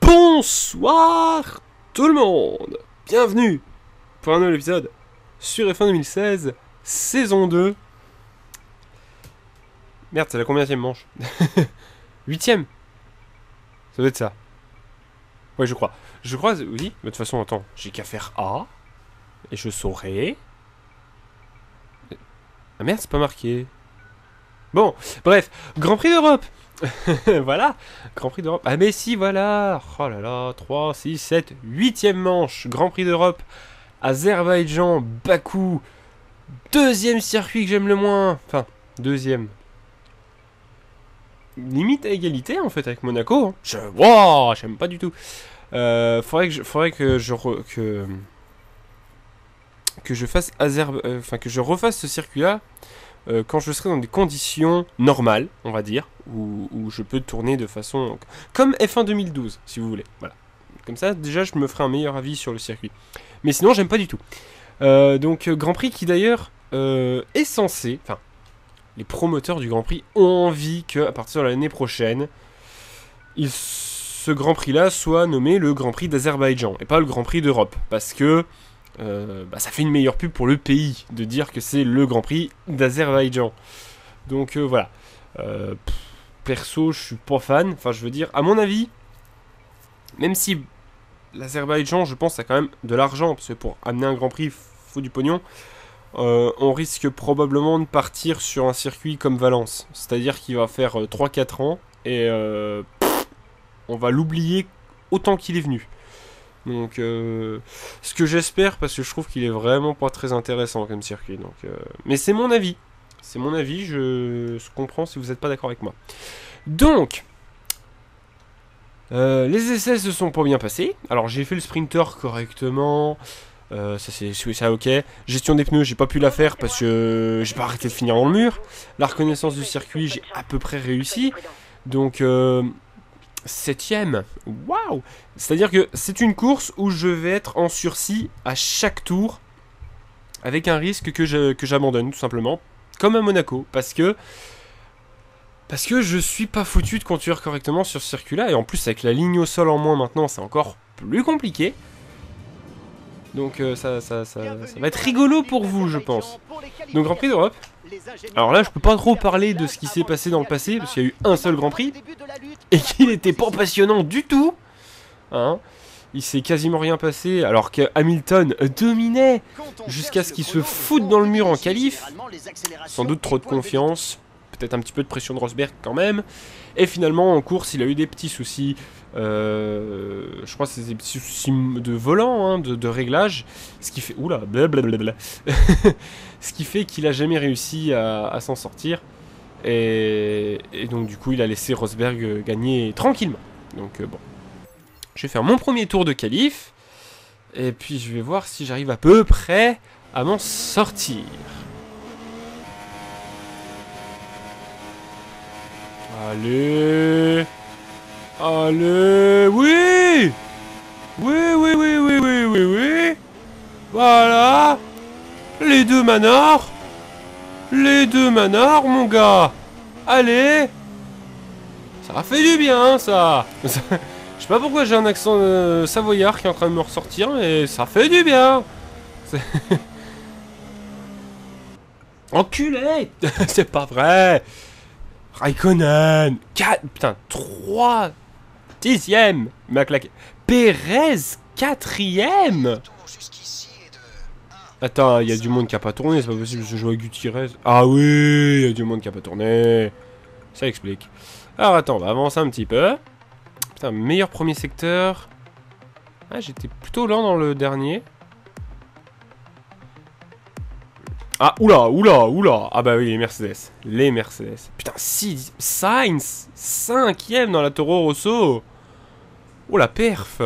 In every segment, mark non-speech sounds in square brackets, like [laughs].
Bonsoir tout le monde Bienvenue pour un nouvel épisode sur F1 2016, saison 2. Merde, c'est la combienième manche [laughs] Huitième Ça doit être ça. Ouais, je crois. Je crois, oui. Mais de toute façon, attends, j'ai qu'à faire A. Et je saurai. Ah merde, c'est pas marqué. Bon, bref, Grand Prix d'Europe [laughs] voilà, Grand Prix d'Europe. Ah mais si, voilà Oh là là, 3, 6, 7, 8ème manche, Grand Prix d'Europe, Azerbaïdjan, Bakou, deuxième circuit que j'aime le moins. Enfin, deuxième. Limite à égalité en fait avec Monaco. Hein. Je, wow, j'aime pas du tout. Euh, faudrait que je, faudrait que je que que je fasse euh, enfin que je refasse ce circuit là euh, quand je serai dans des conditions normales, on va dire, où, je peux tourner de façon comme F1 2012, si vous voulez. Voilà. Comme ça, déjà, je me ferai un meilleur avis sur le circuit. Mais sinon, j'aime pas du tout. Euh, donc, Grand Prix qui d'ailleurs euh, est censé, enfin, les promoteurs du Grand Prix ont envie que, à partir de l'année prochaine, ce Grand Prix-là soit nommé le Grand Prix d'Azerbaïdjan et pas le Grand Prix d'Europe, parce que euh, bah, ça fait une meilleure pub pour le pays de dire que c'est le Grand Prix d'Azerbaïdjan. Donc euh, voilà. Euh, perso, je suis pas fan. Enfin, je veux dire, à mon avis, même si l'Azerbaïdjan, je pense, a quand même de l'argent, parce que pour amener un Grand Prix, faut du pognon. on risque probablement de partir sur un circuit comme Valence. C'est-à-dire qu'il va faire 3-4 ans et on va l'oublier autant qu'il est venu. Donc, euh, ce que j'espère, parce que je trouve qu'il est vraiment pas très intéressant comme circuit. Donc, euh, mais c'est mon avis. C'est mon avis, je, comprends si vous n'êtes pas d'accord avec moi. Donc, euh, les essais se sont pas bien passés. Alors, j'ai fait le sprinter correctement. ça c'est ça ok. Gestion des pneus, j'ai pas pu la faire parce que j'ai pas arrêté de finir dans le mur. La reconnaissance du circuit, j'ai à peu près réussi. Donc septième. Waouh C'est-à-dire que c'est une course où je vais être en sursis à chaque tour, avec un risque que j'abandonne tout simplement, comme à Monaco, parce que parce que je suis pas foutu de conduire correctement sur ce circuit-là, et en plus avec la ligne au sol en moins maintenant, c'est encore plus compliqué. Donc euh, ça, ça, ça, va être rigolo pour vous, je pense. Donc Grand Prix d'Europe. Alors là, je peux pas trop parler de ce qui s'est passé dans le passé, parce qu'il y a eu un seul Grand Prix, et qu'il n'était pas passionnant du tout. Hein il s'est quasiment rien passé, alors que Hamilton dominait jusqu'à ce qu'il se foute dans le mur en qualif. Sans doute trop de confiance, peut-être un petit peu de pression de Rosberg quand même. Et finalement, en course, il a eu des petits soucis. Euh, je crois que c'est des petits soucis de volant, hein, de, réglage. Ce qui fait. Oula, blablabla. [laughs] ce qui fait qu'il a jamais réussi à, s'en sortir. Et, donc, du coup, il a laissé Rosberg gagner tranquillement. Donc, euh, bon. Je vais faire mon premier tour de qualif. Et puis, je vais voir si j'arrive à peu près à m'en sortir. Allez Allez Oui. Oui, oui, oui, oui, oui, oui, oui. Voilà. Les deux manards Les deux manards, mon gars. Allez. Ça fait du bien, ça. [laughs] Je sais pas pourquoi j'ai un accent euh, savoyard qui est en train de me ressortir, mais ça fait du bien. [laughs] Enculé. [laughs] C'est pas vrai. Raikkonen. 4, putain, 3 dixième m'a claqué. Pérez, quatrième Attends, il y a du monde qui a pas tourné, c'est pas possible, je joue à Gutiérrez. Ah oui, il y a du monde qui a pas tourné. Ça explique. Alors attends, on va avancer un petit peu. Putain, meilleur premier secteur. Ah, j'étais plutôt lent dans le dernier. Ah, oula, oula, oula. Ah bah oui, les Mercedes. Les Mercedes. Putain, 6... Sainz 5ème dans la Toro Rosso. Oh, la perf.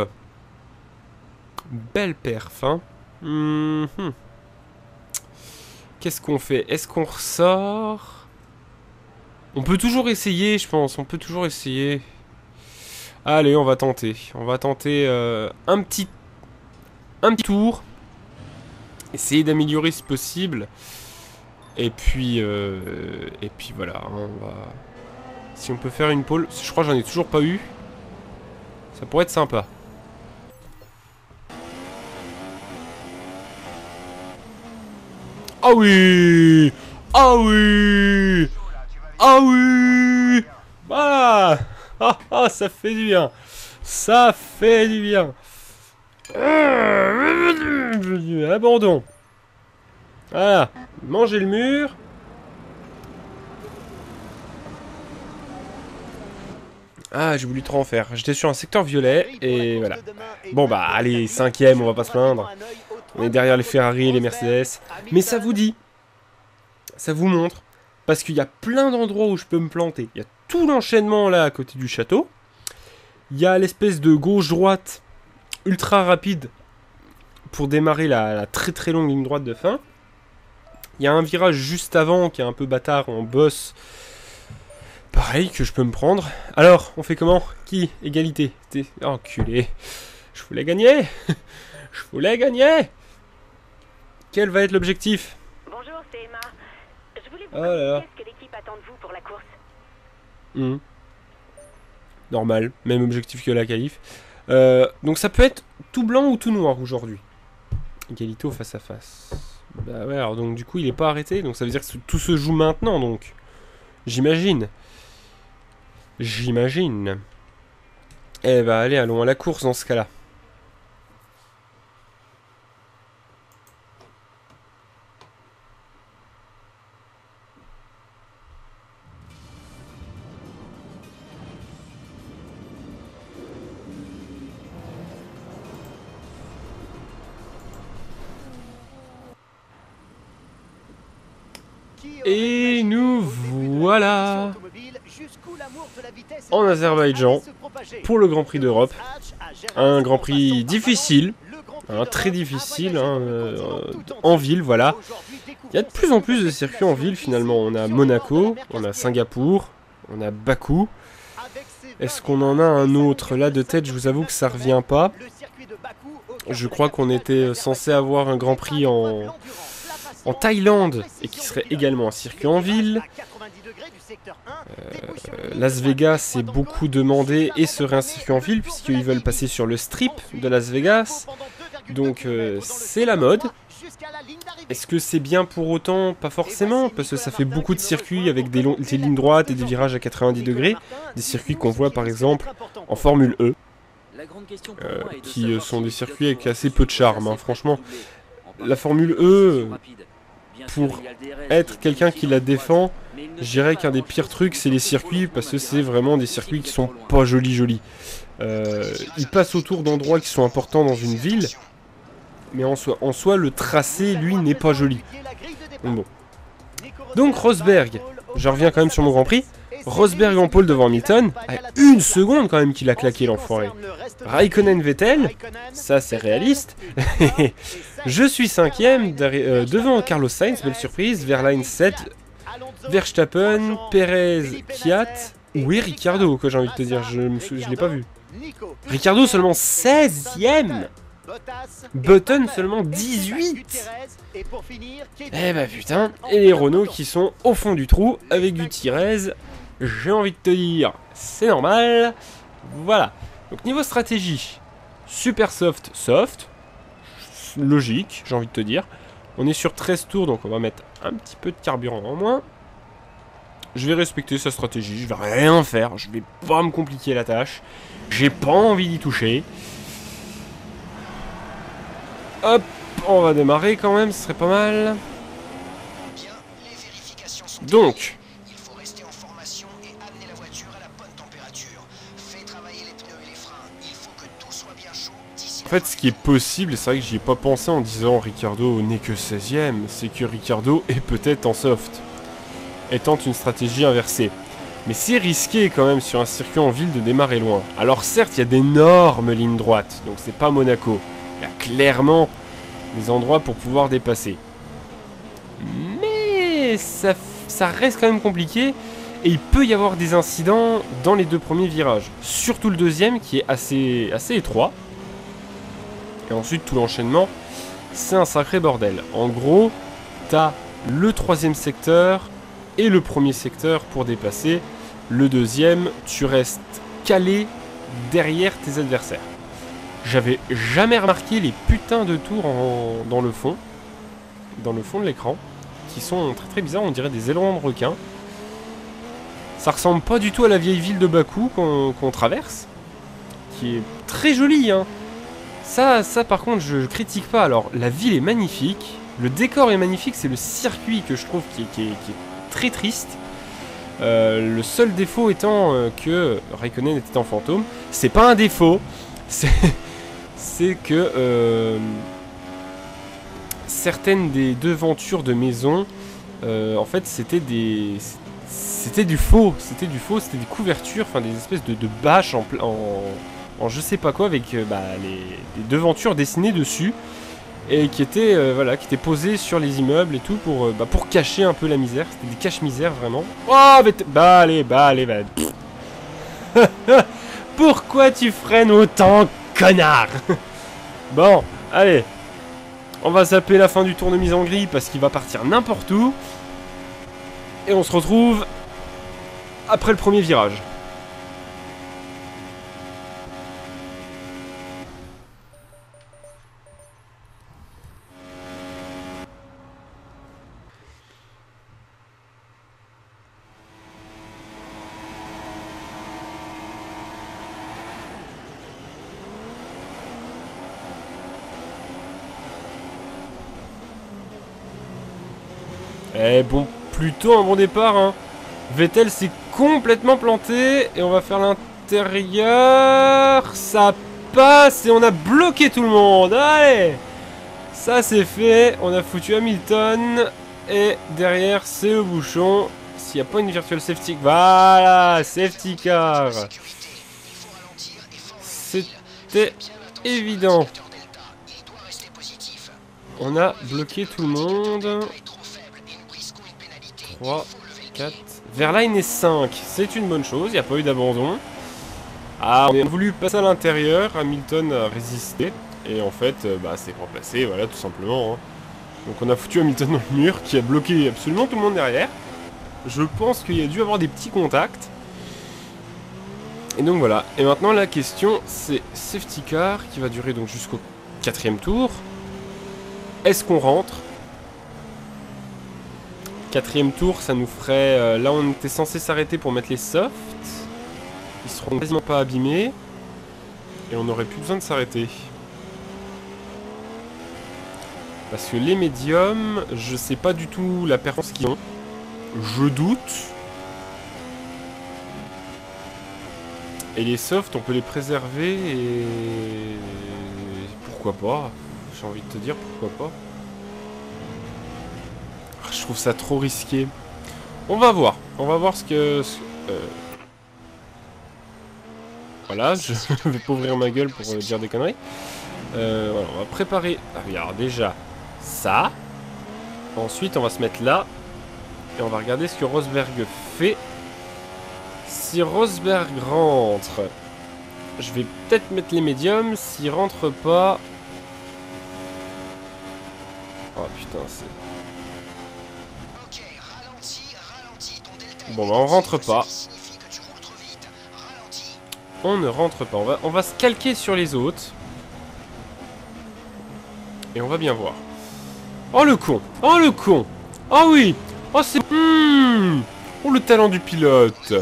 Belle perf, hein. Mhm. Qu'est-ce qu'on fait? Est-ce qu'on ressort? On peut toujours essayer, je pense. On peut toujours essayer. Allez, on va tenter. On va tenter euh. Un petit tour essayer d'améliorer si possible. Et puis, euh, et puis voilà, hein, on va... Si on peut faire une pole, je crois que j'en ai toujours pas eu. Ça pourrait être sympa. Ah oui Ah oui Ah oui Voilà [laughs] Ah ah, ça fait du bien Ça fait du bien Abandon Voilà Manger le mur Ah, j'ai voulu trop en faire. J'étais sur un secteur violet, et voilà. Bon bah, allez, cinquième, on va pas se plaindre. On est derrière les Ferrari les Mercedes. Mais ça vous dit, ça vous montre, parce qu'il y a plein d'endroits où je peux me planter. Il y a tout l'enchaînement là à côté du château. Il y a l'espèce de gauche-droite ultra rapide pour démarrer la, la, très très longue ligne droite de fin. Il y a un virage juste avant qui est un peu bâtard en boss Pareil, que je peux me prendre. Alors, on fait comment? Qui? Égalité. Enculé. Je voulais gagner [laughs] Je voulais gagner Quel va être l'objectif? Bonjour, c'est Emma. Je voulais vous Oh là là. ce que l'équipe attend de vous pour la course. Hmm. Normal, même objectif que la qualif. Euh, donc ça peut être tout blanc ou tout noir aujourd'hui. Égalité face à face. Bah ouais, alors donc du coup il est pas arrêté, donc ça veut dire que tout se joue maintenant donc. J'imagine. J'imagine. Eh bah allez, allons à la course dans ce cas-là. En Azerbaïdjan pour le Grand Prix d'Europe. Un Grand Prix difficile, hein, très difficile, hein, euh, en ville, voilà. Il y a de plus en plus de circuits en ville finalement. On a Monaco, on a Singapour, on a Bakou. Est-ce qu'on en a un autre Là de tête, je vous avoue que ça revient pas. Je crois qu'on était censé avoir un Grand Prix en, en Thaïlande et qui serait également un circuit en ville. Euh, Las Vegas est beaucoup demandé et serait un en ville puisqu'ils veulent passer sur le strip de Las Vegas. Donc euh, c'est la mode. Est-ce que c'est bien pour autant? Pas forcément, parce que ça fait beaucoup de circuits avec des, des lignes droites et des virages à 90 degrés. Des circuits qu'on voit par exemple en Formule E. Euh, qui sont des circuits avec assez peu de charme, hein. franchement. La Formule E, pour être quelqu'un qui la défend, je dirais qu'un des pires trucs, c'est les circuits, parce que c'est vraiment des circuits qui sont pas jolis jolis. Euh, ils passent autour d'endroits qui sont importants dans une ville, mais en soi, en soi le tracé, lui, n'est pas joli. Donc bon. Donc Rosberg, je reviens quand même sur mon Grand Prix. Rosberg en pole devant Hamilton, à une seconde quand même qu'il a claqué l'enfoiré. Raikkonen Vettel, ça c'est réaliste. [laughs] je suis cinquième euh, devant Carlos Sainz, belle surprise, Verline 7, Verstappen, Perez, Kiat, oui Ricardo que j'ai envie de te dire, je ne l'ai pas vu. Ricardo seulement 16ème Button seulement 18 Eh bah putain, et les Renault qui sont au fond du trou avec Gutiérrez, j'ai envie de te dire, c'est normal. Voilà. Donc niveau stratégie, super soft, soft, logique, j'ai envie de te dire. On est sur 13 tours, donc on va mettre un petit peu de carburant en moins. Je vais respecter sa stratégie, je vais rien faire, je vais pas me compliquer la tâche. J'ai pas envie d'y toucher. Hop, on va démarrer quand même, ce serait pas mal. Donc, fait, ce qui est possible, et c'est vrai que j'y ai pas pensé en disant Ricardo n'est que 16ème, c'est que Ricardo est peut-être en soft, étant une stratégie inversée. Mais c'est risqué quand même sur un circuit en ville de démarrer loin. Alors certes, il y a d'énormes lignes droites, donc c'est pas Monaco. Il y a clairement des endroits pour pouvoir dépasser. Mais ça, reste quand même compliqué, et il peut y avoir des incidents dans les deux premiers virages. Surtout le deuxième qui est assez étroit. Et ensuite, tout l'enchaînement, c'est un sacré bordel. En gros, t'as le troisième secteur et le premier secteur pour dépasser. Le deuxième, tu restes calé derrière tes adversaires. J'avais jamais remarqué les putains de tours dans le fond, dans le fond de l'écran, qui sont très très bizarres, on dirait des ailerons de requin. Ça ressemble pas du tout à la vieille ville de Bakou qu'on qu'on traverse, qui est très jolie, hein. Ça, ça par contre, je critique pas. Alors, la ville est magnifique, le décor est magnifique, c'est le circuit que je trouve qui est, très triste. Euh, le seul défaut étant euh, que Raikkonen était en fantôme. C'est pas un défaut, [laughs] c'est que euh, certaines des devantures de maisons, euh, en fait, c'était des c'était du faux, c'était du faux, c'était des couvertures, enfin des espèces de, bâches en, en, en je sais pas quoi avec euh, bah, les, devantures dessinées dessus et qui étaient euh, voilà qui étaient posées sur les immeubles et tout pour euh, bah, pour cacher un peu la misère. C'était des caches misères vraiment. Oh bah allez bah allez bah. [laughs] Pourquoi tu freines autant, connard? [laughs] Bon, allez. On va zapper la fin du tour de mise en grille parce qu'il va partir n'importe où. Et on se retrouve après le premier virage. Eh bon, plutôt un bon départ. Hein. Vettel s'est complètement planté et on va faire l'intérieur. Ça passe et on a bloqué tout le monde. Allez Ça c'est fait. On a foutu Hamilton et derrière c'est le bouchon. S'il n'y a pas une virtual safety... Voilà Safety car C'était évident. On a bloqué tout le monde. 3, 4. Verline est 5. C'est une bonne chose, il n'y a pas eu d'abandon. Ah, on a voulu passer à l'intérieur. Hamilton a résisté. Et en fait, euh, bah, c'est remplacé, voilà, tout simplement. hein. Donc on a foutu Hamilton dans le mur qui a bloqué absolument tout le monde derrière. Je pense qu'il y a dû avoir des petits contacts. Et donc voilà. Et maintenant la question c'est safety car qui va durer donc jusqu'au quatrième tour. Est-ce qu'on rentre? Quatrième tour, ça nous ferait... euh, là, on était censé s'arrêter pour mettre les softs. Ils seront quasiment pas abîmés. Et on n'aurait plus besoin de s'arrêter. Parce que les médiums, je sais pas du tout la performance qu'ils ont. Je doute. Et les softs, on peut les préserver et... Pourquoi pas J'ai envie de te dire pourquoi pas. Trouve ça trop risqué. On va voir. On va voir ce que... euh, Voilà, je [laughs] vais pas ouvrir ma gueule pour euh, dire des conneries. Euh, voilà, on va préparer... Ah, regarde, déjà, ça. Ensuite, on va se mettre là. Et on va regarder ce que Rosberg fait. Si Rosberg rentre, je vais peut-être mettre les médiums. S'il rentre pas... Oh putain, c'est... Bon, bah on rentre pas. On ne rentre pas. On va, on se calquer sur les autres. Et on va bien voir. Oh le con Oh le con Oh oui Oh c'est... Hmm Oh le talent du pilote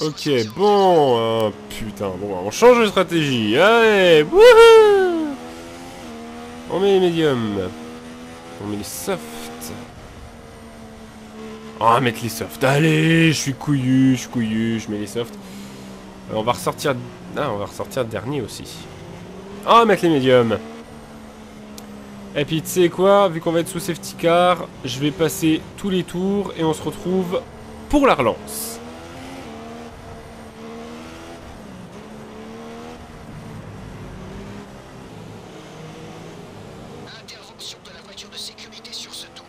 Ok, bon... euh, putain, bon, on change de stratégie. Allez Wouhou On met les médiums. On met les softs. On va mettre les softs. Allez, je suis couillu, je suis couillu, je mets les softs. Euh, on va ressortir... Ah, on va ressortir dernier aussi. On va mettre les médiums. Et puis, tu sais quoi Vu qu'on va être sous safety car, je vais passer tous les tours et on se retrouve pour la relance. Intervention de la voiture de sécurité sur ce tour.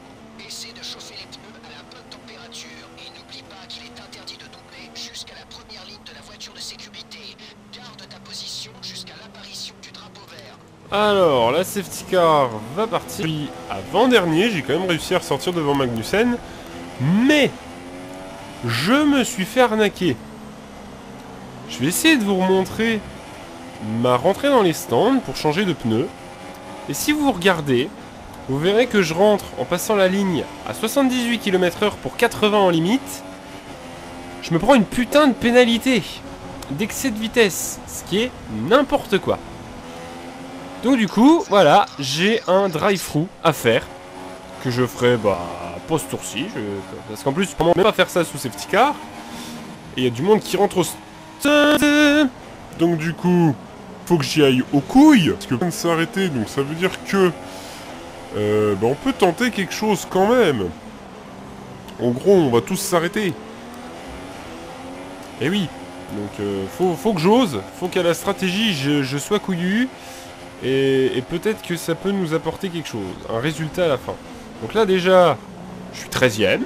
Alors, la safety car va partir. Avant-dernier, j'ai quand même réussi à ressortir devant Magnussen. Mais, je me suis fait arnaquer. Je vais essayer de vous remontrer ma rentrée dans les stands pour changer de pneus. Et si vous regardez, vous verrez que je rentre en passant la ligne à 78 km/h pour 80 en limite. Je me prends une putain de pénalité d'excès de vitesse, ce qui est n'importe quoi. Donc du coup, voilà, j'ai un drive-through à faire, que je ferai bah, post tour-ci, parce qu'en plus, je peux même pas faire ça sous safety car, et il y a du monde qui rentre au. Donc du coup, faut que j'y aille aux couilles, parce que de s'arrêter, donc ça veut dire que euh, bah, on peut tenter quelque chose quand même. En gros, on va tous s'arrêter. Eh oui, donc euh, faut, faut que j'ose, faut qu'à la stratégie je, je sois couillu. Et, peut-être que ça peut nous apporter quelque chose, un résultat à la fin. Donc là déjà, je suis 13ème,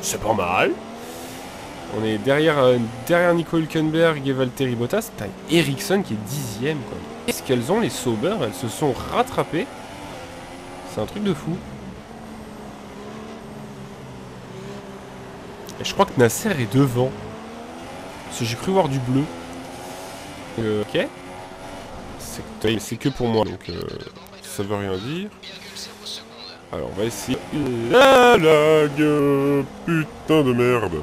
c'est pas mal. On est derrière, euh, derrière Nico Hülkenberg et Valtteri Bottas. T'as Ericsson qui est 10ème quoi. Qu'est-ce qu'elles ont les Sauber Elles se sont rattrapées. C'est un truc de fou. Et je crois que Nasser est devant. Parce que j'ai cru voir du bleu. Euh, ok. C'est- que pour moi, donc euh, ça veut rien dire. Alors on va essayer. La lag Putain de merde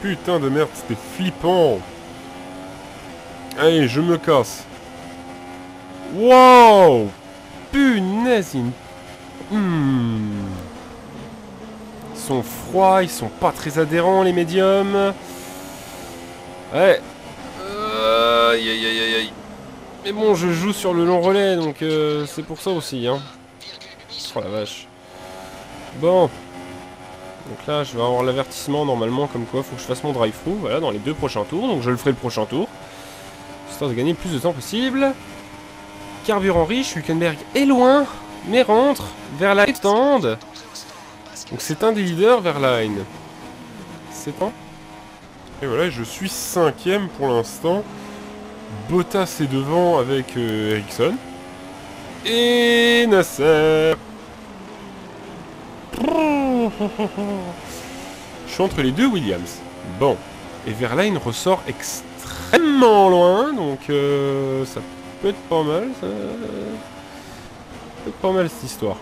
Putain de merde, c'était flippant Allez, je me casse. Wow Punaise, il... Hmm. Ils sont froids, ils sont pas très adhérents, les médiums. Ouais. Euh, Aïe, aïe, aïe, aïe. Mais bon, je joue sur le long relais, donc euh, c'est pour ça aussi, hein. Oh la vache. Bon. Donc là, je vais avoir l'avertissement normalement comme quoi faut que je fasse mon drive-through, voilà, dans les deux prochains tours. Donc je le ferai le prochain tour. Histoire de gagner le plus de temps possible. Carburant riche, Hülkenberg est loin, mais rentre vers la stand. Donc c'est un des leaders vers line. C'est pas. Et voilà, je suis cinquième pour l'instant. Bottas est devant avec euh, Ericsson. Et Nasser. Je suis entre les deux Williams. Bon. Et Verlaine ressort extrêmement loin, donc euh, ça peut être pas mal. Ça peut être pas mal cette histoire.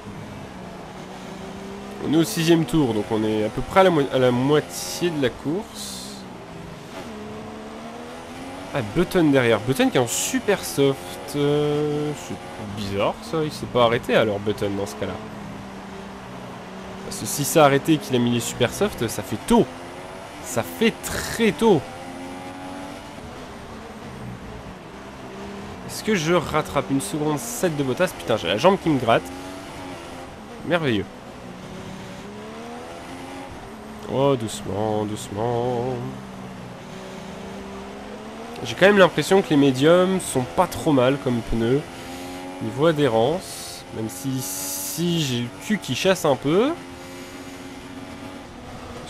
On est au sixième tour, donc on est à peu près à la, moitié de la course. Ah, Button derrière. Button qui est en super soft. Euh, c'est bizarre ça, il s'est pas arrêté alors Button dans ce cas-là. Parce que si ça a arrêté et qu'il a mis les super soft, ça fait tôt. Ça fait très tôt. Est-ce que je rattrape une seconde 7 de Bottas? Putain, j'ai la jambe qui me gratte. Merveilleux. Oh, doucement, doucement. J'ai quand même l'impression que les médiums sont pas trop mal comme pneus. Niveau adhérence. Même si, si j'ai le cul qui chasse un peu.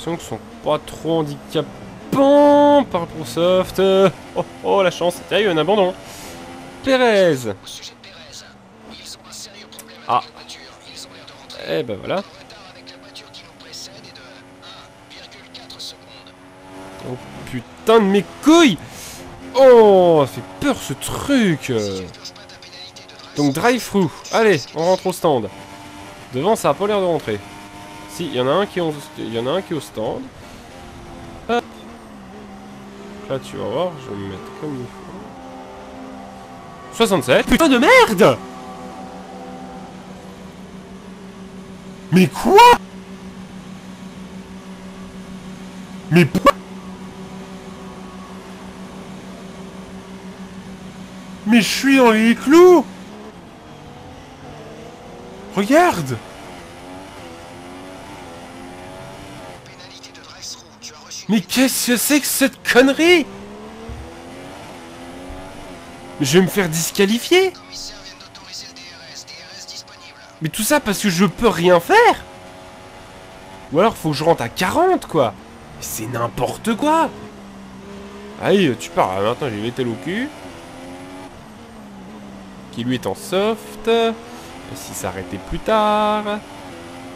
J'ai l'impression qu'ils sont pas trop handicapants par rapport au soft. Oh, oh, la chance. Il y a eu un abandon. Pérez. Au sujet de Pérez, ils ont un sérieux problème Ah. avec la voiture. Ils ont l'air de rentrer Eh ben voilà. en retard avec la voiture qui nous précède et de 1,4 secondes. Oh putain de mes couilles Oh, ça fait peur ce truc Donc drive-through. Allez, on rentre au stand. Devant, ça a pas l'air de rentrer. Si, il y en a un qui est au, il y en a un qui est au stand. Hop. Là, tu vas voir, je vais me mettre comme il faut. 67 Putain de merde Mais quoi? Mais Mais je suis dans les clous. Regarde. Mais qu'est-ce que c'est que cette connerie? Je vais me faire disqualifier. Mais tout ça parce que je peux rien faire. Ou alors faut que je rentre à 40 quoi. C'est n'importe quoi. Allez, tu pars, maintenant j'ai Vettel au cul. Qui lui est en soft. Et si s'arrêtait plus tard.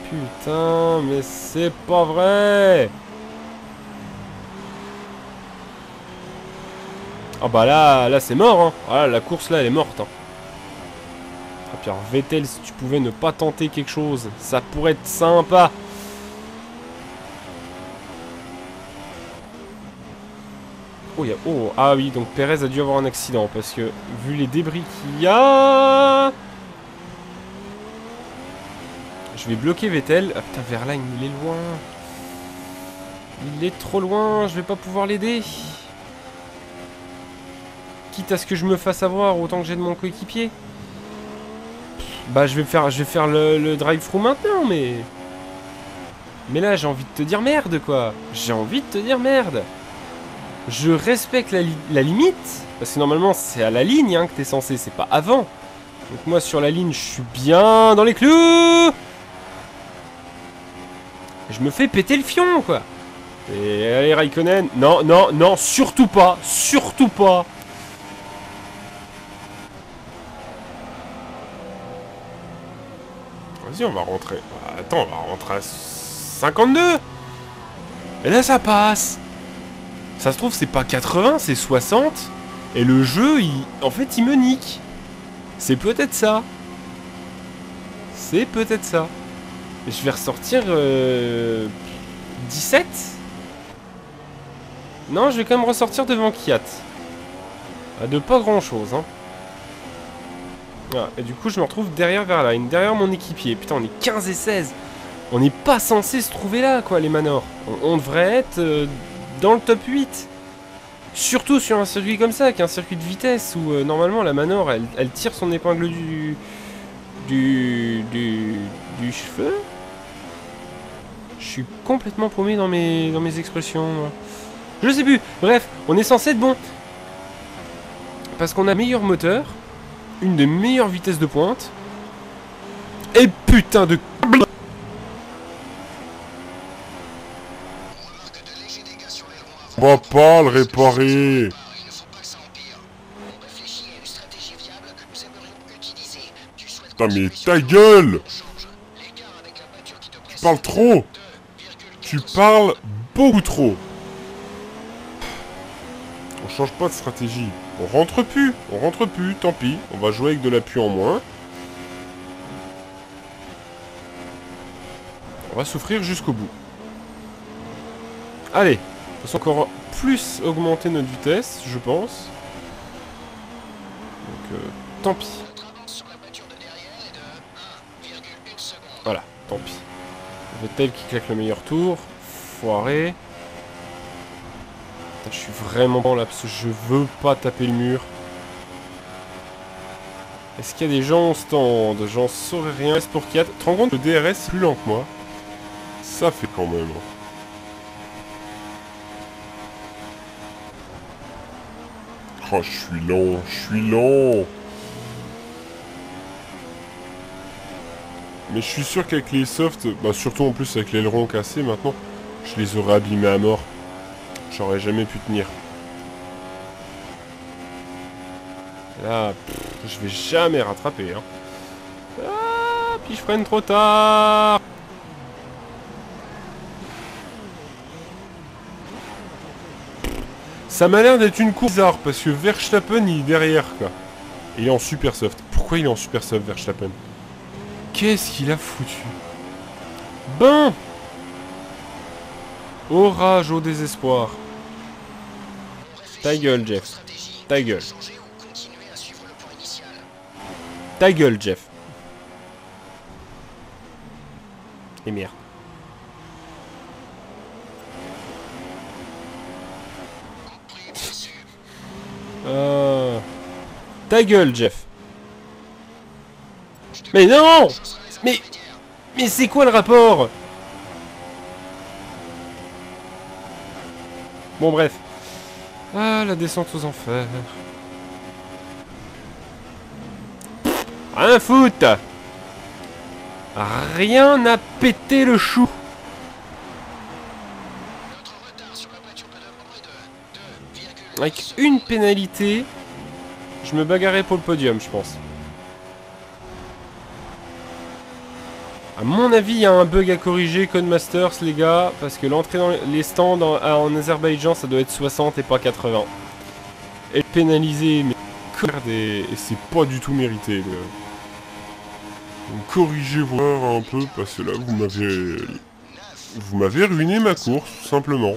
Putain, mais c'est pas vrai Ah bah là, là c'est mort, hein. Ah, la course là, elle est morte. Hein. Ah, alors, Vettel, si tu pouvais ne pas tenter quelque chose, ça pourrait être sympa. Oh, y a... oh, ah oui, donc Perez a dû avoir un accident parce que vu les débris qu'il y a... Je vais bloquer Vettel. Ah putain, Verlaine, il est loin. Il est trop loin, je vais pas pouvoir l'aider. Quitte à ce que je me fasse avoir autant que j'ai de mon coéquipier. Bah je vais faire, je vais faire le, le drive-through maintenant, mais... Mais là, j'ai envie de te dire merde, quoi. J'ai envie de te dire merde. Je respecte la, li- la limite, parce que normalement, c'est à la ligne hein, que t'es censé, c'est pas avant. Donc moi, sur la ligne, je suis bien dans les clous Je me fais péter le fion, quoi. Et allez, Raikkonen. Non, non, non, surtout pas. Surtout pas. Vas-y, on va rentrer. Attends, on va rentrer à 52. Et là, ça passe. Ça se trouve, c'est pas 80, c'est 60. Et le jeu, il... en fait, il me nique. C'est peut-être ça. C'est peut-être ça. Je vais ressortir... euh, 17 Non, je vais quand même ressortir devant Kiat. Ah, De pas grand-chose, hein. Ah, et du coup, je me retrouve derrière Verline, derrière mon équipier. Putain, on est 15 et 16. On n'est pas censé se trouver là, quoi, les Manors. On, on devrait être euh, dans le top 8. Surtout sur un circuit comme ça, qu'un circuit de vitesse où euh, normalement la Manor, elle, elle tire son épingle du. du. du. du cheveu. Je suis complètement paumé dans mes, dans mes expressions. Je sais plus. Bref, on est censé être bon. Parce qu'on a meilleur moteur, une des meilleures vitesses de pointe. Et putain de légers dégâts sur l'aileron avant. On va pas le réparer. Putain, mais ta gueule Tu parles trop 2,15 Tu parles beaucoup trop On change pas de stratégie. On rentre plus. On rentre plus, tant pis. On va jouer avec de l'appui en moins. On va souffrir jusqu'au bout. Allez, toute façon, encore plus augmenter notre vitesse, je pense. Donc, euh, tant pis. Notre avance sur la voiture de derrière est de 1,1 seconde. Voilà, tant pis. Vettel qui claque le meilleur tour. Foiré. Je suis vraiment bon là parce que je veux pas taper le mur. Est-ce qu'il y a des gens au stand? J'en saurais rien. Est-ce pour 4 Tu te rends compte que le DRS est plus lent que moi Ça fait quand même. Oh, je suis lent, je suis lent Mais je suis sûr qu'avec les softs, bah surtout en plus avec l'aileron cassé maintenant, je les aurais abîmés à mort. J'aurais jamais pu tenir. Là, je vais jamais rattraper. Hein. Ah, puis je freine trop tard. Ça m'a l'air d'être une course bizarre parce que Verstappen il est derrière quoi. Il est en super soft. Pourquoi il est en super soft Verstappen? Qu'est-ce qu'il a foutu? Ben Orage au désespoir. Ta gueule, Jeff. Ta gueule. Ta gueule, Jeff. Et merde. Compris, bien sûr. Euh... Ta gueule, Jeff. Mais non Mais- intermédiaires. Mais c'est quoi le rapport? Bon bref. Ah, la descente aux enfers. Rien foutre Rien n'a pété le chou Notre retard sur la voiture de devant est de 2,1 Avec une pénalité, je me bagarrais pour le podium, je pense. À mon avis, il y a un bug à corriger, Codemasters, les gars, parce que l'entrée dans les stands en, Azerbaïdjan, ça doit être 60 et pas 80. Et pénaliser, mais et, et c'est pas du tout mérité. le- Donc, corrigez erreurs un peu, parce que là, vous m'avez... Vous m'avez ruiné ma course, tout simplement.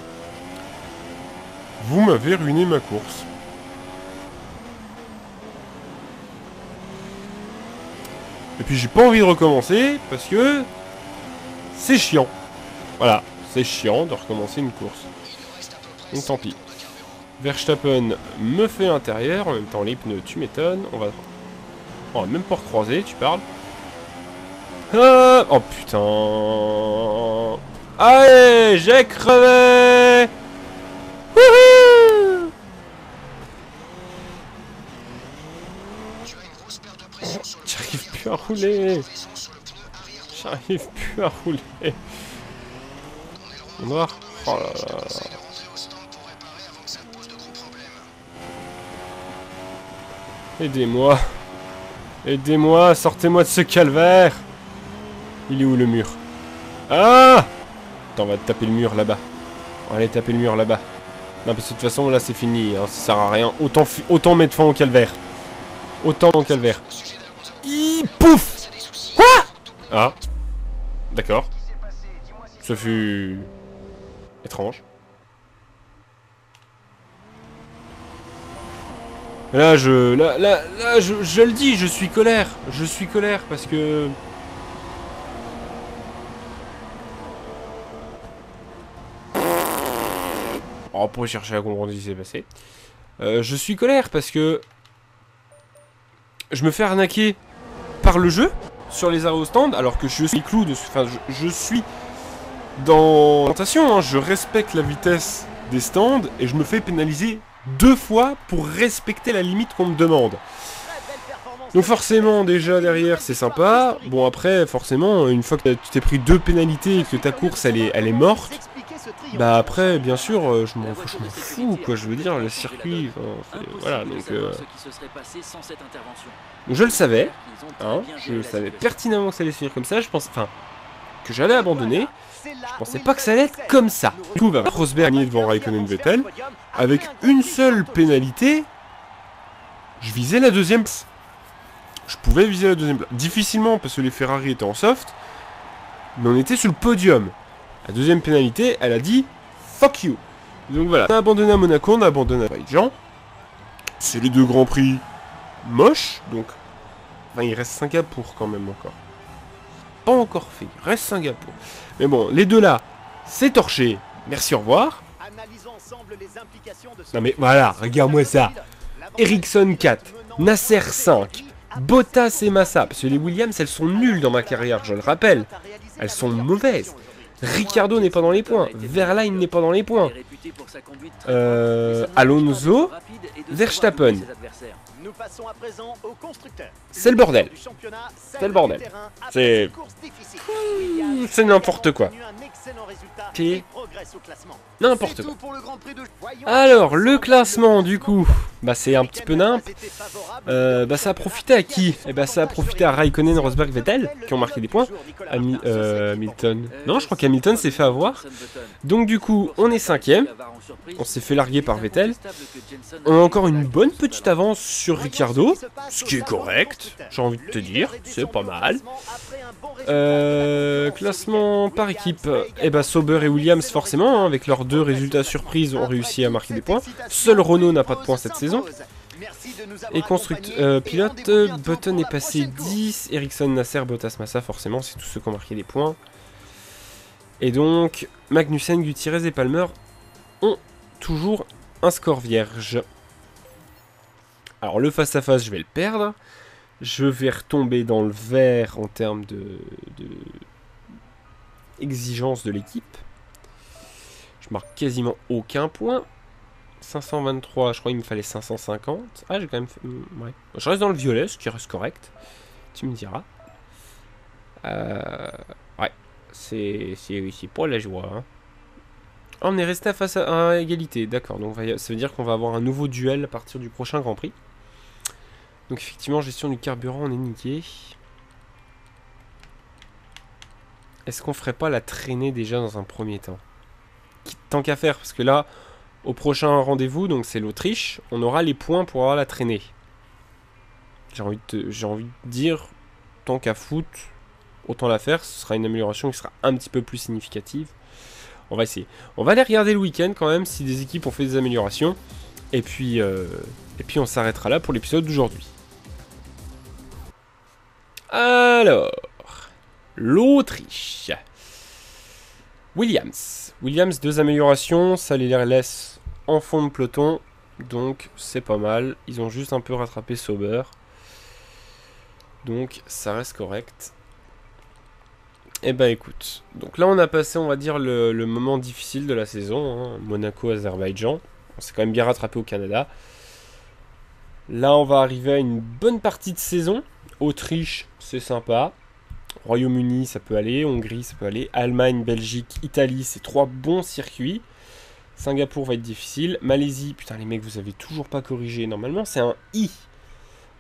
Vous m'avez ruiné ma course. Et puis j'ai pas envie de recommencer, parce que c'est chiant. Voilà, c'est chiant de recommencer une course. Donc tant pis. Verstappen me fait l'intérieur, en même temps les pneus, tu m'étonnes. On va... On va même pas recroiser, tu parles. Ah oh putain Allez, j'ai crevé Tu as une grosse perte de pression sur le J'arrive plus à rouler. J'arrive plus à rouler. Voir. Oh. Aidez-moi. Aidez-moi, sortez-moi de ce calvaire. Il est où le mur? Ah Attends, on va taper le mur là-bas. On va aller taper le mur là-bas. Non, parce que de toute façon, là, c'est fini. hein, ça sert à rien. Autant, autant mettre fin au calvaire. Autant au calvaire. Pouf Quoi? Ah. D'accord. Ce fut... étrange. Là, je, là, là, là, je, le dis, je suis colère. Je suis colère parce que. Oh, pour chercher à comprendre ce qui s'est passé. Euh, je suis colère parce que je me fais arnaquer par le jeu sur les arrêts stand alors que je suis clou de, enfin, je, je suis dans l'orientation. hein, je respecte la vitesse des stands et je me fais pénaliser deux fois pour respecter la limite qu'on me demande. Donc forcément déjà derrière c'est sympa. Bon après forcément une fois que tu t'es pris deux pénalités et que ta course elle est, elle est morte, bah après bien sûr euh, je m'en fous quoi. Je veux dire le circuit, enfin, voilà donc, euh, donc je le savais, hein, je savais pertinemment que ça allait se finir comme ça. Je pense, enfin que j'allais abandonner. Je pensais pas que ça allait être comme ça. Du coup bah Rosberg devant Raikkonen Vettel avec une seule pénalité. Je visais la deuxième place. Je pouvais viser la deuxième place. Difficilement parce que les Ferrari étaient en soft. Mais on était sur le podium. La deuxième pénalité, elle a dit fuck you. Donc voilà. On a abandonné à Monaco, on a abandonné à Azerbaïdjan. C'est les deux grands prix moches. Donc. Enfin, il reste Singapour quand même encore. Pas encore fait. Il reste Singapour. Mais bon, les deux là, c'est torché. Merci, au revoir. Non mais voilà, regarde-moi ça. Ericsson 4, Nasser 5, Bottas et Massa. Parce que les Williams, elles sont nulles dans ma carrière, je le rappelle. Elles sont mauvaises. Ricardo n'est pas dans les points. Verlaine n'est pas dans les points. Euh, Alonso, Verstappen. C'est le bordel. C'est le bordel. C'est n'importe quoi. N'importe quoi. Alors, le classement, du coup, bah c'est un petit peu nimp. Euh, bah ça a profité à qui? Eh bah ça a profité à Raikkonen, Rosberg, Vettel, qui ont marqué des points. Ami- euh, Hamilton. Non, je crois qu'Hamilton s'est fait avoir. Donc du coup, on est cinquième. On s'est fait larguer par Vettel. On a encore une bonne petite avance sur Ricardo, ce qui est correct, j'ai envie de te dire, c'est pas mal. Euh, classement par équipe, et bah Sauber et Williams forcément, hein, avec leurs deux résultats surprises, ont réussi à marquer des points. Seul Renault n'a pas de points cette saison. Et constructeur, pilote, euh, Button est passé 10, Ericsson, Nasser, Bottas, Massa, forcément, c'est tous ceux qui ont marqué des points. Et donc, Magnussen, Gutiérrez et Palmer ont toujours un score vierge. Alors, le face-à-face, je vais le perdre. Je vais retomber dans le vert en termes de exigence de l'équipe. Je marque quasiment aucun point. 523, je crois qu'il me fallait 550. Ah, j'ai quand même fait... mm, Ouais. Je reste dans le violet, ce qui reste correct. Tu me diras. Euh... Ouais. C'est pas la joie. hein. Ah, on est resté à face à, égalité, d'accord. Donc ça veut dire qu'on va avoir un nouveau duel à partir du prochain Grand Prix. Donc effectivement, gestion du carburant, on est niqué. Est-ce qu'on ferait pas la traîner déjà dans un premier temps? Tant qu'à faire, parce que là, au prochain rendez-vous, donc c'est l'Autriche, on aura les points pour la traînée. J'ai envie, de dire, tant qu'à foot, autant la faire, ce sera une amélioration qui sera un petit peu plus significative. On va essayer. On va aller regarder le week-end quand même si des équipes ont fait des améliorations. Et puis, euh, et puis on s'arrêtera là pour l'épisode d'aujourd'hui. Alors, l'Autriche. Williams. Williams, deux améliorations, ça les laisse en fond de peloton. Donc c'est pas mal. Ils ont juste un peu rattrapé Sauber. Donc ça reste correct. Eh ben écoute, donc là on a passé on va dire le, moment difficile de la saison, hein, Monaco-Azerbaïdjan. On s'est quand même bien rattrapé au Canada. Là on va arriver à une bonne partie de saison. Autriche, c'est sympa. Royaume-Uni, ça peut aller. Hongrie, ça peut aller. Allemagne, Belgique, Italie, c'est trois bons circuits. Singapour va être difficile. Malaisie, putain les mecs, vous avez toujours pas corrigé. Normalement c'est un I.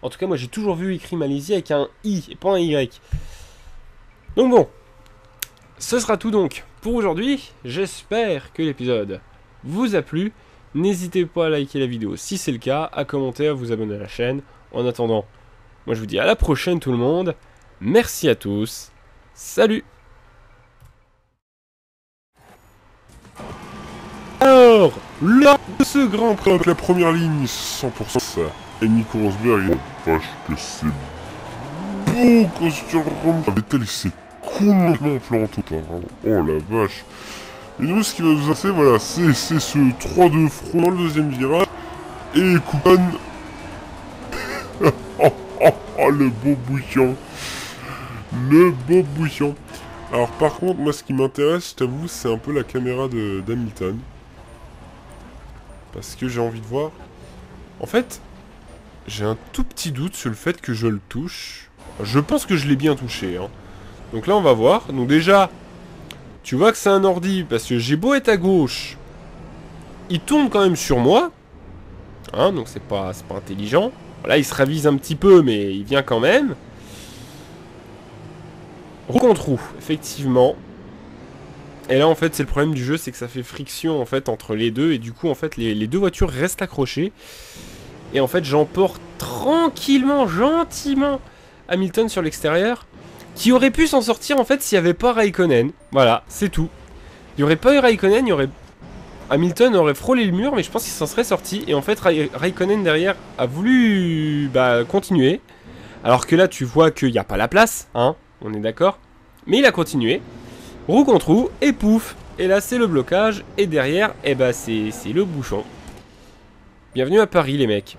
En tout cas moi j'ai toujours vu écrit Malaisie avec un I et pas un Y. Donc bon, ce sera tout donc pour aujourd'hui. J'espère que l'épisode vous a plu. N'hésitez pas à liker la vidéo si c'est le cas, à commenter, à vous abonner à la chaîne. En attendant, moi je vous dis à la prochaine tout le monde. Merci à tous. Salut Alors, là, de ce Grand Prix avec la première ligne, 100% ça. Et Nico Rosberg, vache que c'est beau quand sur le. Vettel, il s'est complètement planté. Oh la vache. Et nous, ce qui va nous intéresser, voilà, c'est c'est ce 3-2 front dans le deuxième virage. Et Coupon. [laughs] oh, oh, oh, le beau bouchon. Le beau bouchon. Alors par contre, moi ce qui m'intéresse, je t'avoue, c'est un peu la caméra d'Hamilton. Parce que j'ai envie de voir. En fait, j'ai un tout petit doute sur le fait que je le touche. Je pense que je l'ai bien touché. Hein. Donc là, on va voir. Donc déjà, tu vois que c'est un ordi, parce que j'ai beau être à gauche. Il tourne quand même sur moi. Hein, donc c'est pas, c'est pas intelligent. Là, il se ravise un petit peu, mais il vient quand même. Roue contre roue, effectivement. Et là, en fait, c'est le problème du jeu, c'est que ça fait friction, en fait, entre les deux. Et du coup, en fait, les, deux voitures restent accrochées. Et en fait, j'emporte tranquillement, gentiment Hamilton sur l'extérieur. Qui aurait pu s'en sortir, en fait, s'il n'y avait pas Raikkonen. Voilà, c'est tout. Il n'y aurait pas eu Raikkonen, il y aurait... Hamilton aurait frôlé le mur, mais je pense qu'il s'en serait sorti. Et en fait, Rai- Raikkonen, derrière, a voulu bah, continuer. Alors que là, tu vois qu'il n'y a pas la place, hein, on est d'accord. Mais il a continué. Roue contre roue, et pouf Et là, c'est le blocage, et derrière, eh ben, c'est c'est le bouchon. Bienvenue à Paris, les mecs.